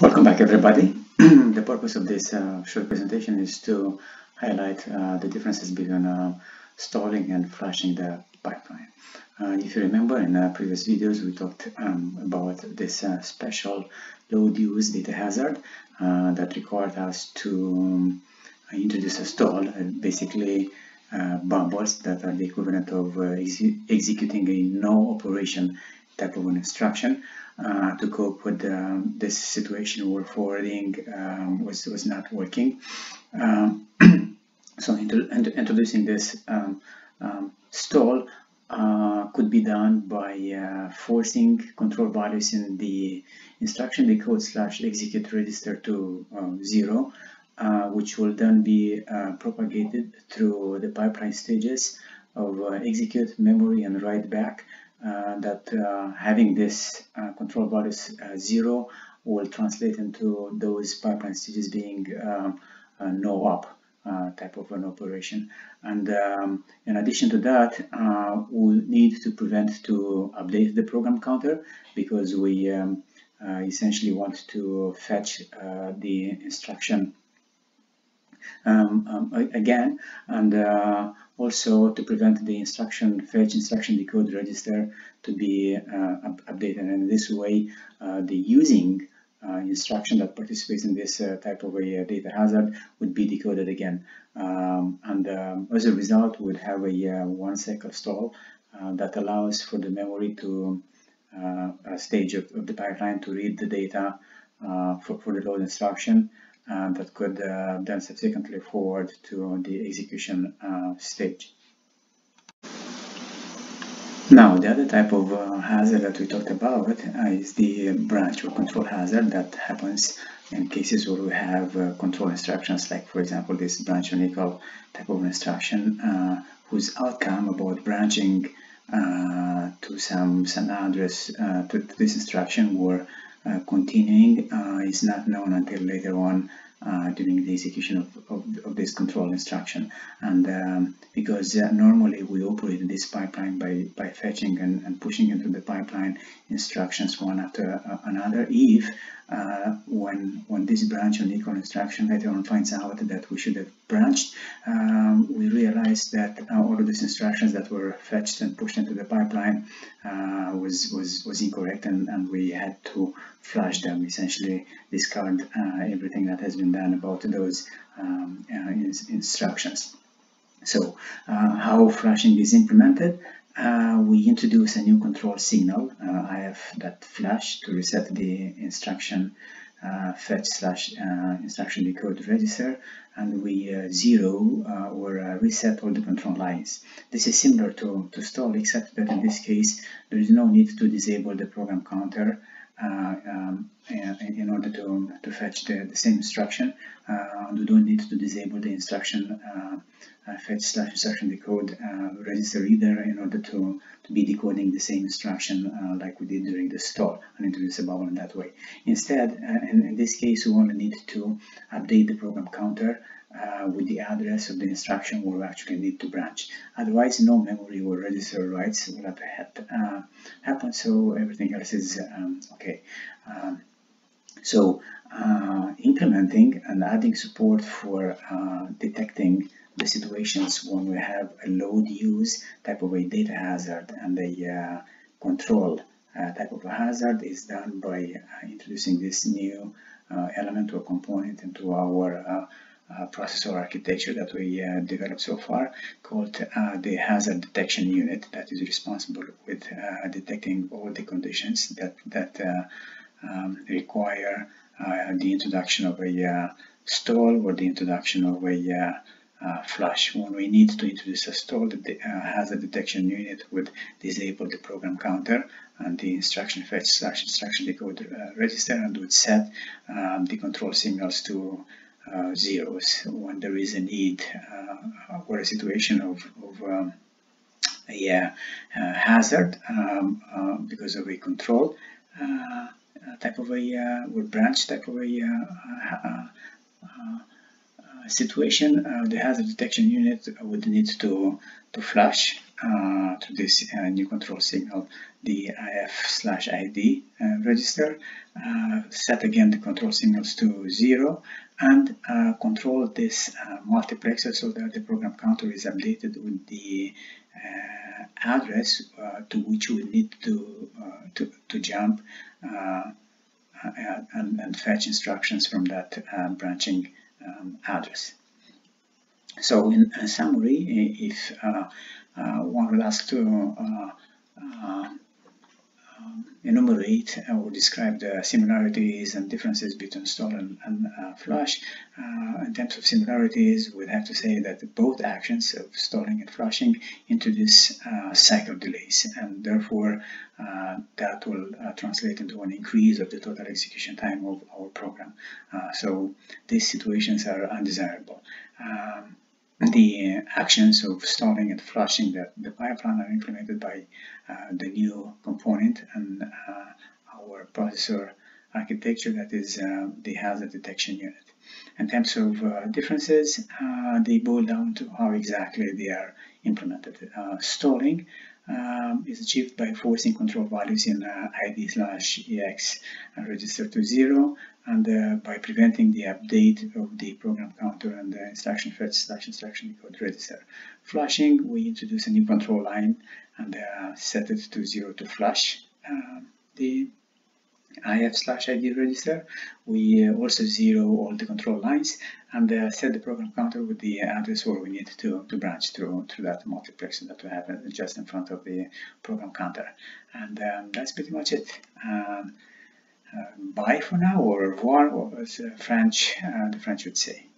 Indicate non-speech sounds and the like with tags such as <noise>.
Welcome back everybody. <clears throat> the purpose of this uh, short presentation is to highlight uh, the differences between uh, stalling and flushing the pipeline. Uh, if you remember in uh, previous videos we talked um, about this uh, special load use data hazard that required us to um, introduce a stall, basically bubbles that are the equivalent of ex executing a no operation type of an instruction uh, to cope with this situation where forwarding um, was, was not working. Um, <clears throat> so introducing this um, um, stall uh, could be done by uh, forcing control values in the instruction decode slash execute register to um, zero, uh, which will then be uh, propagated through the pipeline stages of uh, execute, memory, and write back that uh, having this uh, control values zero will translate into those pipeline stages being no uh, type of an operation. And um, in addition to that, uh, we need to prevent to update the program counter because we um, uh, essentially want to fetch the instruction um, um, again and uh, also to prevent the instruction fetch instruction decode register to be uh, up updated. And in this way uh, the using uh, instruction that participates in this uh, type of a data hazard would be decoded again. Um, and um, as a result would have a one cycle stall that allows for the memory to stage of, of, the pipeline to read the data for, for the load instruction. uh, that could uh, then subsequently forward to the execution uh, stage. Now, the other type of uh, hazard that we talked about uh, is the branch or control hazard that happens in cases where we have uh, control instructions, like for example, this branch equal type of instruction, whose outcome about branching to some, some address to, to, this instruction uh, continuing uh, is not known until later on uh, during the execution of, of, of, this control instruction and um, because uh, normally we operate this pipeline by, by fetching and, and, pushing into the pipeline instructions one after uh, another. If uh, when when this branch on equal instruction later on finds out that we should have branched um, we realize that all of these instructions that were fetched and pushed into the pipeline was was was incorrect and, and we had to flush them, essentially discard uh, everything that has been done about those um, uh, instructions. So uh, how flushing is implemented? Uh, we introduce a new control signal, uh, flush to reset the instruction uh, fetch slash uh, instruction decode register and we uh, zero uh, or reset all the control lines. This is similar to, to stall except that in this case there is no need to disable the program counter um, in order to, to fetch the, the same instruction. Uh, we don't need to disable the instruction uh, fetch slash instruction decode register either in order to, to be decoding the same instruction like we did during the stall and introduce a bubble in that way. Instead, in, in this case, we only need to update the program counter uh, with the address of the instruction where we actually need to branch. Otherwise, no memory or register writes will have uh, happen, so everything else is um, okay. Um, so uh, implementing and adding support for uh, detecting the situations when we have a load use type of a data hazard and a uh, control uh, type of a hazard is done by introducing this new element or component into our processor architecture that we uh, developed so far called uh, the hazard detection unit that is responsible with uh, detecting all the conditions that, that uh, um, require uh, the introduction of a stall or the introduction of a flush. When we need to introduce a stall, the hazard detection unit would disable the program counter and the instruction fetch slash instruction decode register and would set um, the control signals to uh, zeros when there is a need uh, or a situation of, of um, a uh, hazard um, uh, because of a control uh, type of a or branch type of a situation, the hazard detection unit would need to to flush uh, to this uh, new control signal the IF slash ID uh, register, uh, set again the control signals to zero, and uh, control this multiplexer so that the program counter is updated with the address to which we need to, to, to jump and, and, fetch instructions from that branching um, address. So in summary, if one would ask to uh, um, enumerate or describe the similarities and differences between stall and, and uh, flush. Uh, in terms of similarities, we'd have to say that both actions of stalling and flushing introduce uh, cycle delays, and therefore that will translate into an increase of the total execution time of our program. so these situations are undesirable. Um, the actions of stalling and flushing that the pipeline are implemented by uh, the new component and uh, our processor architecture that is uh, the hazard detection unit. In terms of uh, differences, uh, they boil down to how exactly they are implemented. Uh, stalling um, is achieved by forcing control values in ID slash EX register to zero and uh, by preventing the update of the program counter and the instruction fetch slash instruction code register. Flushing, we introduce a new control line and uh, set it to zero to flush uh, the IF slash ID register. We uh, also zero all the control lines and uh, set the program counter with the address where we need to, to branch through, through that multiplexer that we have just in front of the program counter. And um, that's pretty much it. Um, bye for now, or au revoir, as French, uh, the French would say.